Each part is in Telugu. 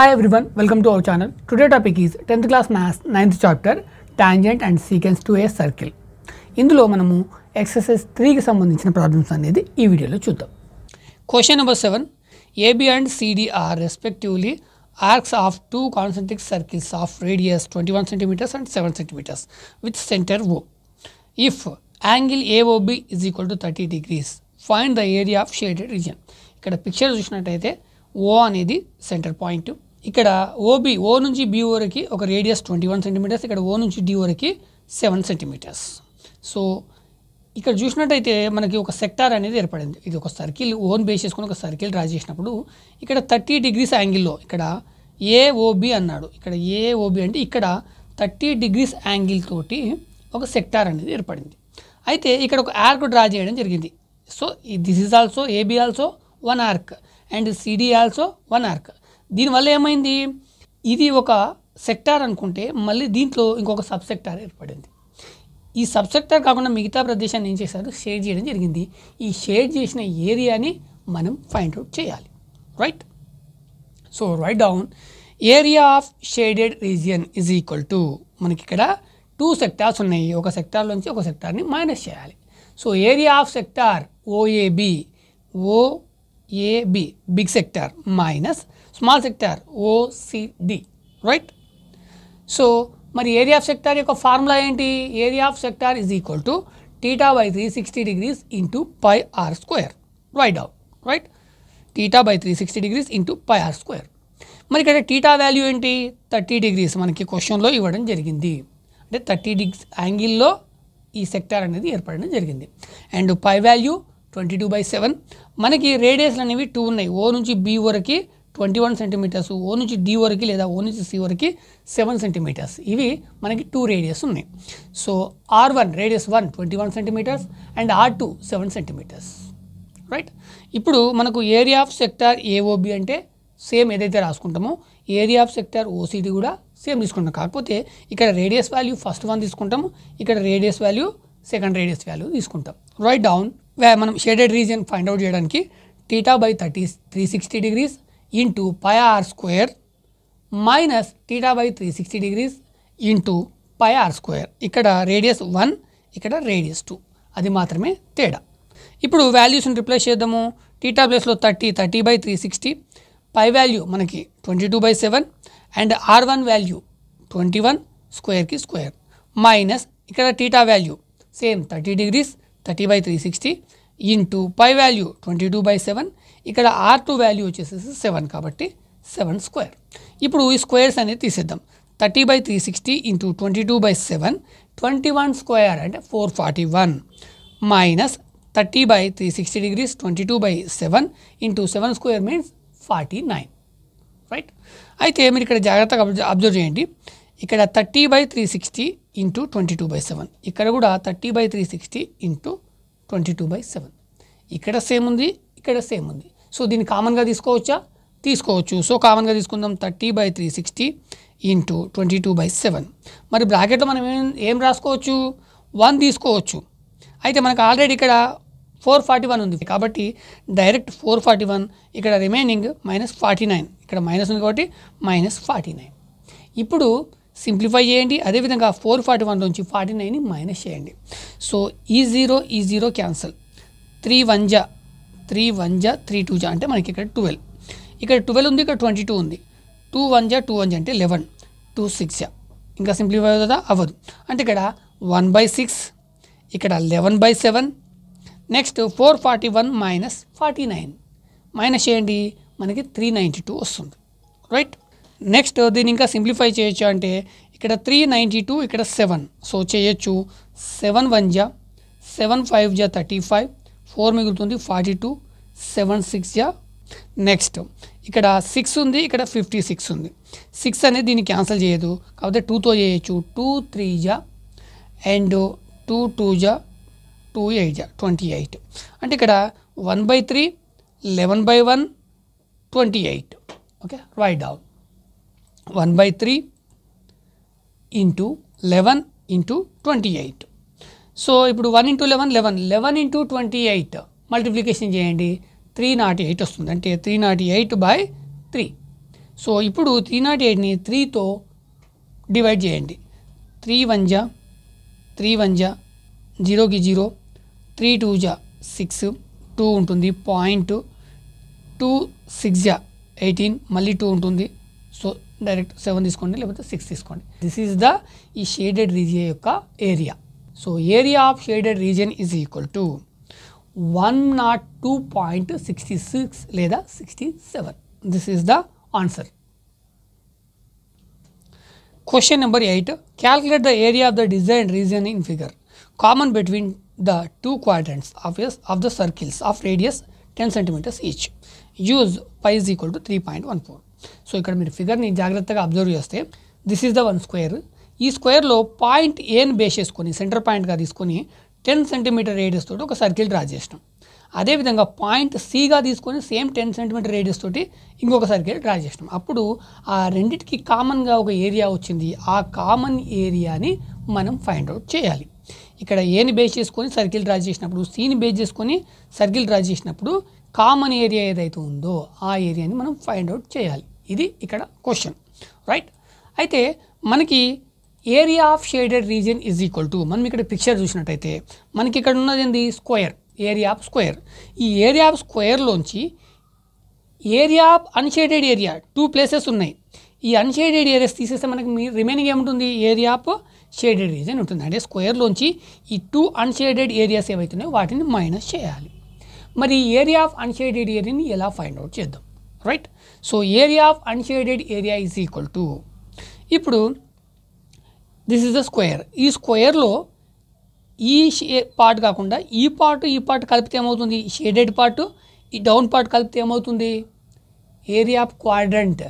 Hi everyone, welcome to our channel. Today topic is 10th class maths 9th chapter tangent and secants to a circle. ఇందులో మనము ఎక్సర్సైజ్ త్రీకి సంబంధించిన ప్రాబ్లమ్స్ అనేది ఈ వీడియోలో చూద్దాం question number seven A B and C D are respectively arcs of two concentric circles of radius twenty one centimetres and seven centimetres with centre O if angle A O B is equal to thirty degrees find the area of shaded region ఇక్కడ పిక్చర్ చూసినట్టయితే ఓ అనేది సెంటర్ పాయింట్ ఇక్కడ ఓబి ఓ నుంచి బి వరకు ఒక రేడియస్ ట్వంటీ వన్ సెంటీమీటర్స్ ఇక్కడ ఓ నుంచి డి వరకు సెవెన్ సెంటీమీటర్స్ సో ఇక్కడ చూసినట్టయితే మనకి ఒక సెక్టార్ అనేది ఏర్పడింది. ఇది ఒక సర్కిల్ ఓన్ బేస్ చేసుకుని ఒక సర్కిల్ డ్రా చేసినప్పుడు ఇక్కడ థర్టీ డిగ్రీస్ యాంగిల్లో ఇక్కడ ఏఓబి అన్నాడు. ఇక్కడ ఏఓబి అంటే ఇక్కడ థర్టీ డిగ్రీస్ యాంగిల్ తోటి ఒక సెక్టార్ అనేది ఏర్పడింది. అయితే ఇక్కడ ఒక ఆర్క్ డ్రా చేయడం జరిగింది. So this is also A B also one arc and C D also one arc దీనివల్ల ఏమైంది? ఇది ఒక సెక్టార్ అనుకుంటే మళ్ళీ దీంట్లో ఇంకొక సబ్ సెక్టార్ ఏర్పడింది. ఈ సబ్ సెక్టార్ కాకుండా మిగతా ప్రదేశాన్ని ఏం చేశారు? షేర్ చేయడం జరిగింది. ఈ షేర్ చేసిన ఏరియాని మనం ఫైండ్ అవుట్ చేయాలి. Right? So right down. Area of shaded region is equal to మనకి ఇక్కడ టూ సెక్టార్స్ ఉన్నాయి. ఒక సెక్టార్ నుంచి ఒక సెక్టార్ని మైనస్ చేయాలి. So area of sector O A B O A B big sector minus small sector O C D right so మరి ఏరియా ఆఫ్ సెక్టార్ యొక్క ఫార్ములా ఏంటి? Area of sector is equal to theta by three sixty degrees into pi r square right down right theta by three sixty degrees into pi r square మరి ఇక్కడ టీటా వాల్యూ ఏంటి? థర్టీ డిగ్రీస్ మనకి క్వశ్చన్లో ఇవ్వడం జరిగింది. అంటే థర్టీ డిగ్రీస్ యాంగిల్లో ఈ సెక్టార్ అనేది ఏర్పడడం జరిగింది. And pi value twenty two by seven మనకి రేడియస్లు అనేవి టూ ఉన్నాయి. ఓ నుంచి బి వరకు ట్వంటీ వన్ సెంటీమీటర్స్ ఓ నుంచి డి వరకు లేదా ఓ నుంచి సి వరకు సెవెన్ సెంటీమీటర్స్. ఇవి మనకి టూ రేడియస్ ఉన్నాయి. So r one radius one twenty one centimetres and r two seven centimetres. Right ఇప్పుడు మనకు area of sector A O B అంటే సేమ్ ఏదైతే రాసుకుంటామో area of sector O C D కూడా సేమ్ తీసుకుంటాం. కాకపోతే ఇక్కడ రేడియస్ వాల్యూ ఫస్ట్ వన్ తీసుకుంటాము ఇక్కడ radius value second radius value తీసుకుంటాం. రైట్ డౌన్ మనం షేడెడ్ రీజియన్ ఫైండ్ అవుట్ చేయడానికి theta by thirty three sixty degrees into pi r square minus theta by three sixty degrees into pi r square ఇక్కడ రేడియస్ వన్ ఇక్కడ రేడియస్ టూ అది మాత్రమే తేడా. ఇప్పుడు వాల్యూస్ని రిప్లేస్ చేద్దాము. టీటా ప్లేస్లో thirty thirty by three sixty pi value మనకి twenty two by seven and r one value twenty one స్క్వేర్కి square minus ఇక్కడ theta value same thirty degrees thirty by three sixty into pi value twenty two by seven ఇక్కడ ఆర్ టూ వాల్యూ వచ్చేసేసి సెవెన్ కాబట్టి సెవెన్ స్క్వేర్ ఇప్పుడు ఈ స్క్వేర్స్ అనేది తీసేద్దాం. Thirty by three sixty into twenty two by seven twenty one square అంటే four forty one minus thirty by three sixty degrees twenty two by seven into seven square means forty nine right అయితే మీరు ఇక్కడ జాగ్రత్తగా అబ్జర్వ్ చేయండి. ఇక్కడ thirty by three sixty into twenty two by seven ఇక్కడ కూడా thirty by three sixty into twenty two by seven ఇక్కడ సేమ్ ఉంది ఇక్కడ సేమ్ ఉంది. సో దీన్ని కామన్గా తీసుకోవచ్చా? తీసుకోవచ్చు. సో కామన్గా తీసుకుందాం thirty by three sixty into twenty two by seven మరి బ్రాకెట్లో మనం ఏం ఏం రాసుకోవచ్చు? వన్ తీసుకోవచ్చు. అయితే మనకు ఆల్రెడీ ఇక్కడ ఫోర్ ఫార్టీ వన్ ఉంది. కాబట్టి డైరెక్ట్ ఫోర్ ఫార్టీ వన్ ఇక్కడ రిమైనింగ్ మైనస్ ఫార్టీ నైన్ ఇక్కడ మైనస్ ఉంది కాబట్టి మైనస్ ఫార్టీ నైన్ ఇప్పుడు సింప్లిఫై చేయండి. అదేవిధంగా ఫోర్ ఫార్టీ వన్ నుంచి ఫార్టీ నైన్ని మైనస్ చేయండి. సో ఈ జీరో ఈ జీరో క్యాన్సల్ త్రీ వన్ జా త్రీ వన్ జా త్రీ టూ జా అంటే మనకి ఇక్కడ ట్వెల్వ్. ఇక్కడ ట్వెల్వ్ ఉంది ఇక్కడ ట్వంటీ టూ ఉంది. టూ వన్ జా టూ వన్ జా అంటే లెవెన్ టూ సిక్స్ జా. ఇంకా సింప్లిఫై అవుతుందా అవ్వదు. అంటే ఇక్కడ వన్ బై సిక్స్ ఇక్కడ eleven by seven next four forty one minus forty nine. Minus చేయండి మనకి త్రీ నైంటీ టూ వస్తుంది. రైట్? నెక్స్ట్ దీన్ని ఇంకా సింప్లిఫై చేయొచ్చు అంటే ఇక్కడ త్రీ నైంటీ టూ ఇక్కడ సెవెన్. సో చేయొచ్చు. సెవెన్ వన్ జా సెవెన్ ఫైవ్ జా థర్టీ ఫైవ్ ఫోర్ మిగులుతుంది ఫార్టీ టూ సెవెన్ సిక్స్ జా నెక్స్ట్ ఇక్కడ సిక్స్ ఉంది ఇక్కడ ఫిఫ్టీ సిక్స్ ఉంది. సిక్స్ అనేది దీన్ని క్యాన్సిల్ చేయదు. కాకపోతే టూతో చేయొచ్చు. టూ త్రీ జా అండ్ టూ టూ జా టూ ఎయిట్ జా ట్వంటీ ఎయిట్. అంటే ఇక్కడ one by three eleven by one twenty eight. Okay? Right down one by three into eleven into twenty eight. So ఇప్పుడు one into eleven eleven eleven into twenty eight multiplication చేయండి. త్రీ నాట్ ఎయిట్ వస్తుంది. అంటే three naught eight by three so ఇప్పుడు త్రీ నాట్ ఎయిట్ని త్రీతో డివైడ్ చేయండి. త్రీ వన్ జా త్రీ వన్ జా జీరోకి జీరో త్రీ టూ జా సిక్స్ టూ ఉంటుంది. పాయింట్ టూ సిక్స్ జా ఎయిటీన్ మళ్ళీ టూ ఉంటుంది. సో డైరెక్ట్ సెవెన్ తీసుకోండి లేకపోతే సిక్స్ తీసుకోండి. దిస్ ఈజ్ ద ఈ షేడెడ్ రీజియా యొక్క area So area of shaded region is equal to one not two point sixty six లేదా sixty seven this is the answer Question number 8. Calculate the area of the desired region in figure. Common between the two quadrants of, yes, of the circles of radius 10 centimeters each. Use pi is equal to 3.14. So ఇక్కడ మీరు ఫిగర్ని జాగ్రత్తగా అబ్జర్వ్ చేస్తే this is the one square ఈ స్క్వేర్లో పాయింట్ ఏని బేస్ చేసుకొని సెంటర్ పాయింట్గా తీసుకొని టెన్ సెంటీమీటర్ రేడియస్ తోటి ఒక సర్కిల్ డ్రా చేసినాం. అదేవిధంగా పాయింట్ సిగా తీసుకొని సేమ్ టెన్ సెంటీమీటర్ రేడియస్ తోటి ఇంకొక సర్కిల్ డ్రా చేసినాం. అప్పుడు ఆ రెండింటికి కామన్గా ఒక ఏరియా వచ్చింది. ఆ కామన్ ఏరియాని మనం ఫైండ్ అవుట్ చేయాలి. ఇక్కడ ఏని బేస్ చేసుకొని సర్కిల్ డ్రా చేసినప్పుడు సీని బేస్ చేసుకొని సర్కిల్ డ్రా చేసినప్పుడు కామన్ ఏరియా ఏదైతే ఉందో ఆ ఏరియాని మనం ఫైండ్ అవుట్ చేయాలి. ఇది ఇక్కడ క్వశ్చన్ రైట్ అయితే మనకి area of shaded region is equal to మనం ఇక్కడ పిక్చర్ చూసినట్టయితే మనకి ఇక్కడ ఉన్నది ఏంది? స్క్వేర్ ఏరియా ఆఫ్ స్క్వేర్ ఈ area of స్క్వేర్లోంచి area of unshaded area two places ఉన్నాయి. ఈ అన్షేడెడ్ ఏరియాస్ తీసేస్తే మనకి మీ రిమైనింగ్ ఏముంటుంది? ఏరియా ఆఫ్ షేడెడ్ రీజన్ ఉంటుంది. అంటే స్క్వేర్లోంచి ఈ టూ అన్షేడెడ్ ఏరియాస్ ఏవైతున్నాయో వాటిని మైనస్ చేయాలి. మరి ఏరియా ఆఫ్ అన్షేడెడ్ ఏరియాని ఎలా ఫైండ్ అవుట్ చేద్దాం? Right so area of unshaded area is equal to ఇప్పుడు దిస్ ఇస్ ద స్క్వేర్ ఈ స్క్వేర్లో ఈ షే పార్ట్ కాకుండా ఈ పార్ట్ ఈ పార్ట్ కలిపితే ఏమవుతుంది? షేడెడ్ పార్ట్ ఈ డౌన్ పార్ట్ కలిపితే ఏమవుతుంది? ఏరియా ఆఫ్ క్వాడ్రంట్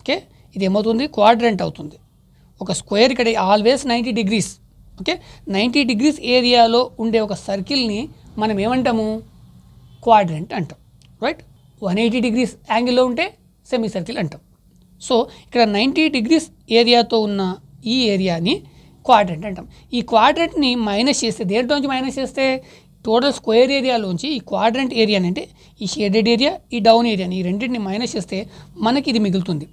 ఓకే ఇది ఏమవుతుంది? క్వాడ్రంట్ అవుతుంది. ఒక స్క్వేర్ ఇక్కడ always ninety degrees okay ninety degrees ఏరియాలో ఉండే ఒక సర్కిల్ని మనం ఏమంటాము? క్వాడ్రంట్ అంటాం. రైట్ వన్ ఎయిటీ డిగ్రీస్ యాంగిల్లో ఉంటే సెమీ సర్కిల్ అంటాం. సో ఇక్కడ నైంటీ డిగ్రీస్ ఏరియాతో ఉన్న ఈ ఏరియాని క్వాడ్రంట్ అంటాం. ఈ క్వాడ్రంట్ని మైనస్ చేస్తే దేంట్లోంచి మైనస్ చేస్తే? టోటల్ స్క్వేర్ ఏరియాలోంచి ఈ క్వాడ్రంట్ ఏరియా అంటే ఈ షేడెడ్ ఏరియా ఈ డౌన్ ఏరియాని ఈ రెండింటిని మైనస్ చేస్తే మనకి ఇది మిగులుతుంది.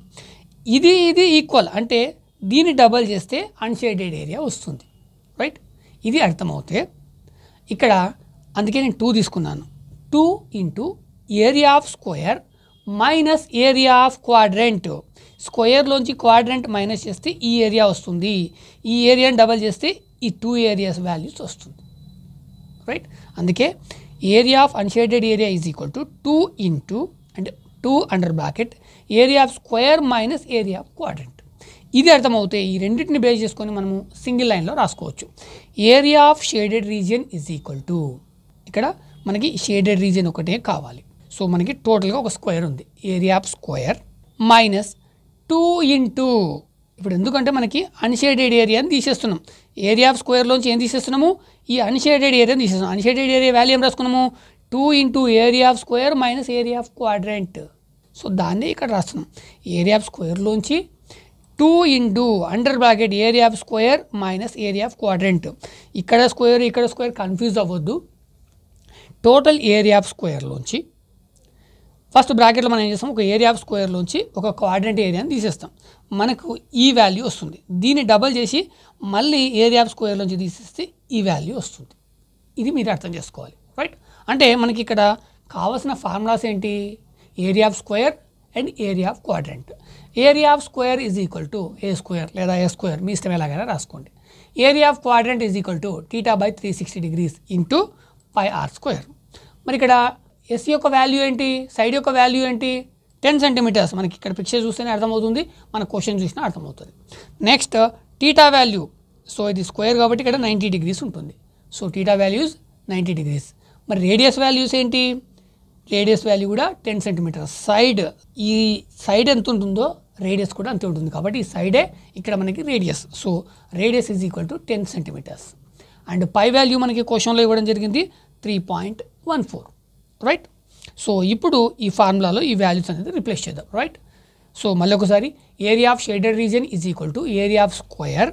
ఇది ఇది ఈక్వల్ అంటే దీన్ని డబల్ చేస్తే అన్షేడెడ్ ఏరియా వస్తుంది. రైట్ ఇది అర్థమవుతే ఇక్కడ అందుకే నేను టూ తీసుకున్నాను. Two into area of square minus area of quadrant స్క్వేర్లోంచి quadrant minus చేస్తే ఈ ఏరియా వస్తుంది. ఈ ఏరియాని డబల్ చేస్తే ఈ టూ ఏరియాస్ వాల్యూస్ వస్తుంది. రైట్ అందుకే area of unshaded area is equal to two into అంటే two under bracket area of square minus area of quadrant. ఇది అర్థమవుతే ఈ రెండింటిని బేస్ చేసుకొని మనము సింగిల్ లైన్లో రాసుకోవచ్చు. Area of shaded region is equal to ఇక్కడ మనకి షేడెడ్ రీజియన్ ఒకటే కావాలి. సో మనకి టోటల్గా ఒక స్క్వేర్ ఉంది. Area of square minus two into. ఇప్పుడు ఎందుకంటే మనకి అన్షేడెడ్ ఏరియాని తీసేస్తున్నాం. ఏరియా ఆఫ్ స్క్వేర్లోంచి ఏం తీసేస్తున్నాము? ఈ అన్షేడెడ్ ఏరియాని తీసేస్తున్నాం. అన్షేడెడ్ ఏరియా వాల్యూ ఏం రాసుకున్నాము? Two into area of square minus area of quadrant. So దాన్నే ఇక్కడ రాస్తున్నాం. Area of స్క్వేర్లోంచి two into under bracket area of square minus area of quadrant. ఇక్కడ స్క్వేర్ ఇక్కడ స్క్వేర్ కన్ఫ్యూజ్ అవ్వద్దు. టోటల్ ఏరియా ఆఫ్ స్క్వేర్లోంచి ఫస్ట్ బ్రాకెట్లో మనం ఏం చేస్తాం? ఒక ఏరియా ఆఫ్ స్క్వేర్లోంచి ఒక క్వాడ్రంట్ ఏరియాని తీసేస్తాం. మనకు ఈ వాల్యూ వస్తుంది. దీన్ని డబల్ చేసి మళ్ళీ ఏరియా ఆఫ్ స్క్వేర్లోంచి తీసేస్తే ఈ వాల్యూ వస్తుంది. ఇది మీరు అర్థం చేసుకోవాలి. రైట్ అంటే మనకి ఇక్కడ కావాల్సిన ఫార్ములాస్ ఏంటి? Area of square and area of quadrant. Area of square is equal to A square లేదా ఏ స్క్వేర్? మీ ఇష్టం ఎలాగైనా రాసుకోండి. Area of quadrant is equal to theta by three sixty degrees into pi r square. మరి ఇక్కడ ఎస్ యొక్క వాల్యూ ఏంటి? సైడ్ యొక్క వాల్యూ ఏంటి? టెన్ సెంటీమీటర్స్ మనకి ఇక్కడ పిక్చర్ చూస్తేనే అర్థమవుతుంది. మన క్వశ్చన్ చూసినా అర్థమవుతుంది. నెక్స్ట్ టీటా వాల్యూ సో ఇది స్క్వేర్ కాబట్టి ఇక్కడ నైంటీ డిగ్రీస్ ఉంటుంది. So theta values ninety degrees మరి రేడియస్ వాల్యూస్ ఏంటి? రేడియస్ వాల్యూ కూడా టెన్ సెంటీమీటర్స్ సైడ్ ఈ సైడ్ ఎంత ఉంటుందో రేడియస్ కూడా అంతే ఉంటుంది. కాబట్టి ఈ సైడే ఇక్కడ మనకి radius so radius is equal to ten centimetres and pi value మనకి క్వశ్చన్లో ఇవ్వడం జరిగింది three point one four right so ఇప్పుడు ఈ ఫార్ములాలో ఈ వాల్యూస్ అనేది రిప్లేస్ చేద్దాం రైట్ సో మళ్ళీ ఒకసారి area of shaded region is equal to area of square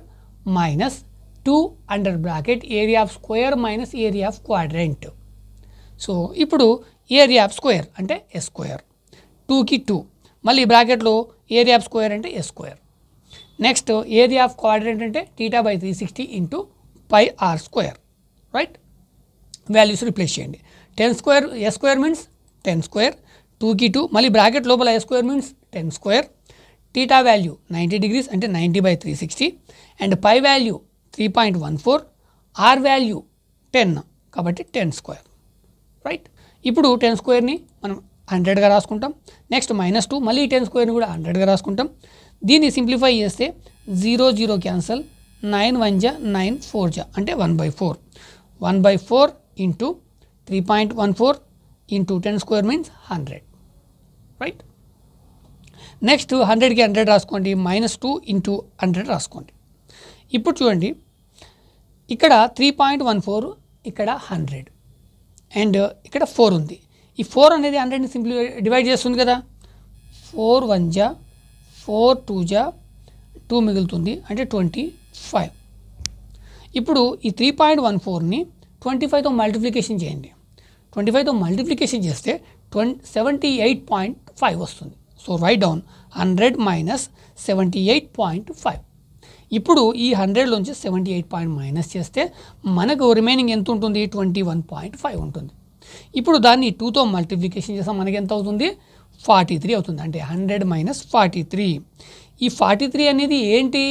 minus two under bracket area of square minus area of quadrant so ఇప్పుడు ఏరియా ఆఫ్ స్క్వేర్ అంటే ఎస్ స్క్వేర్ టూకి టూ మళ్ళీ బ్రాకెట్లో ఏరియా ఆఫ్ స్క్వేర్ అంటే S square next area of quadrant అంటే theta by three sixty into pi r square right values replace చేయండి. Ten square A square means ten square టూకి టూ మళ్ళీ బ్రాకెట్ లోపల A square means ten square. Theta value ninety degrees అంటే ninety by three sixty. And pi value three point one four r value ten కాబట్టి టెన్ స్క్వేర్. రైట్? ఇప్పుడు టెన్ స్క్వేర్ని మనం హండ్రెడ్గా రాసుకుంటాం. నెక్స్ట్ మైనస్ టూ మళ్ళీ టెన్ స్క్వేర్ని కూడా హండ్రెడ్గా రాసుకుంటాం. దీన్ని సింప్లిఫై చేస్తే zero zero cancel nine one జా నైన్ ఫోర్ జా అంటే one by four. One by four into three point one four into ten square means hundred right next హండ్రెడ్కి హండ్రెడ్ రాసుకోండి మైనస్ టూ ఇంటూ హండ్రెడ్ రాసుకోండి. ఇప్పుడు చూడండి ఇక్కడ త్రీ పాయింట్ వన్ ఫోర్ ఇక్కడ హండ్రెడ్ అండ్ ఇక్కడ ఫోర్ ఉంది. ఈ ఫోర్ అనేది హండ్రెడ్ని సింప్లీ డివైడ్ చేస్తుంది కదా. ఫోర్ వన్ జా ఫోర్ టూ జా టూ మిగులుతుంది అంటే ట్వంటీ ఫైవ్ ఇప్పుడు ఈ త్రీ పాయింట్ వన్ ఫోర్ని ట్వంటీ ఫైవ్తో మల్టిప్లికేషన్ చేయండి. ట్వంటీ ఫైవ్తో మల్టిప్లికేషన్ చేస్తే twenty seventy eight point five వస్తుంది. So right down hundred minus seventy eight point five. ఇప్పుడు ఈ హండ్రెడ్లోంచి సెవెంటీ ఎయిట్ పాయింట్ మైనస్ చేస్తే మనకు రిమైనింగ్ ఎంత ఉంటుంది? ట్వంటీ వన్ పాయింట్ ఫైవ్ ఉంటుంది. ఇప్పుడు దాన్ని టూతో మల్టిప్లికేషన్ చేస్తాం మనకి ఎంత అవుతుంది? ఫార్టీ త్రీ అవుతుంది. అంటే హండ్రెడ్ మైనస్ ఫార్టీ త్రీ. ఈ ఫార్టీ త్రీ అనేది ఏంటి?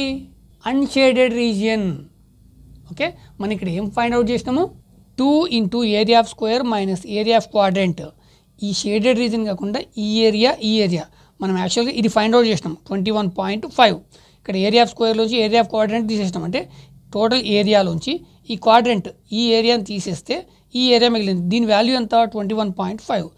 Unshaded region. ఓకే? మనం ఇక్కడ ఏం ఫైండ్ అవుట్ చేసినాము? Two into area of square minus area of quadrant. ఈ షేడెడ్ రీజన్ కాకుండా ఈ ఏరియా ఈ ఏరియా. మనం యాక్చువల్గా ఇది ఫైండ్ అవుట్ చేసినాం. Twenty one point five. ఇక్కడ ఏరియా ఆఫ్ స్క్వేర్లోంచి ఏరియా ఆఫ్ క్వాడ్రెంట్ తీసేసినాం. అంటే టోటల్ ఏరియాలోంచి ఈ క్వాడ్రెంట్ ఈ ఏరియాని తీసేస్తే ఈ ఏరియా మిగిలింది. దీని వాల్యూ ఎంత? Twenty one point five.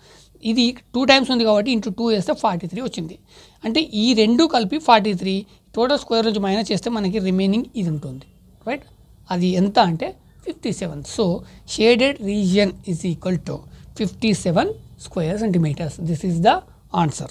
ఇది టూ టైమ్స్ ఉంది కాబట్టి ఇంటూ టూ వేస్తే ఫార్టీ త్రీ వచ్చింది. అంటే ఈ రెండు కలిపి ఫార్టీ త్రీ. టోటల్ స్క్వేర్ నుంచి మైనస్ చేస్తే మనకి రిమైనింగ్ ఇది ఉంటుంది. రైట్? అది ఎంత అంటే 57. So, shaded region is equal to 57 square centimeters. This is the answer.